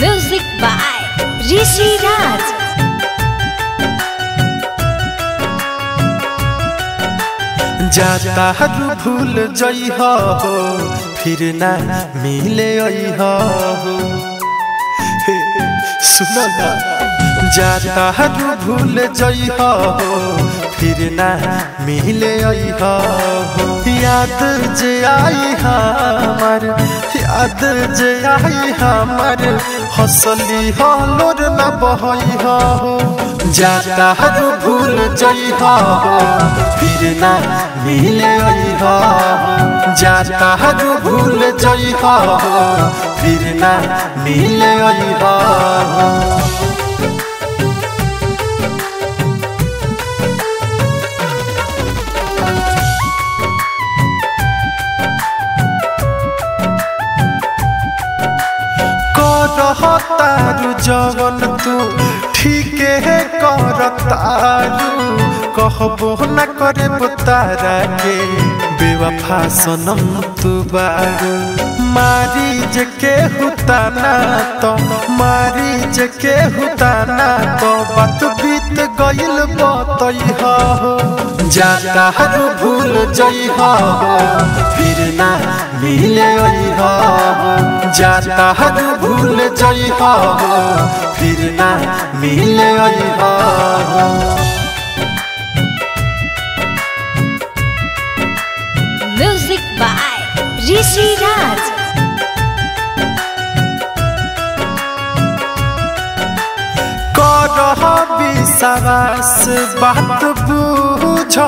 by ऋषि राज जाता हर भूल जई हो फिर ना मिले हे, सुनो ना जाता हर भूल जई हो, फिर ना मिले आई हो। याद जे आई हमर, याद जे आई हमर, हंसली हो, लोर ना बहई हो। जाता हर भूल जई हो, फिर ना मिले आई हो। जाता हर भूल जई हो फिर ना मिले आई हो करतारू जवन तू, ठीके है करतारू कहबो न करे तारा के बेवफा सनम तू बारू। मारी जे के हुताना तो मारी जे के हुताना तो बात बीत गइल बतई हो। जाता हर भूल जई हो, फिर ना मिले आई हो। जाता हर भूल जई हो, फिर ना मिले आई हो। Rishi Raj. विश्वास बात बुझे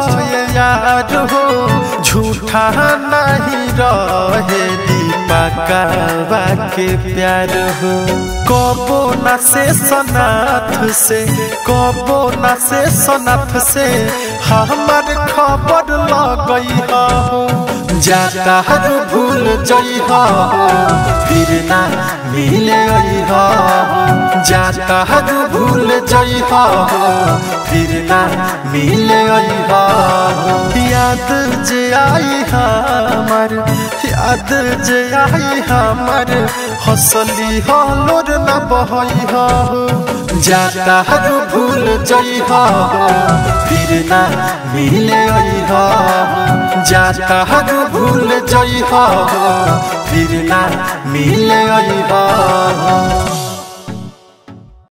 यार हो झूठा नहीं रहे दीपकवा के प्यार हो कबो न से सनाथ से, कबो न से सनाथ से, हमार खबर लगई हो जाता हर भूल जई फिर ना मिले जाता हर भूल जई फिर ना मिले याद जे आई हमर, याद जे आई हमर, हंसली हो, लोर न बहई हो। जाता हर भूल जई हो। फिर ना मिले जाता हर भूल जई हो। फिर ना मिले आई हो।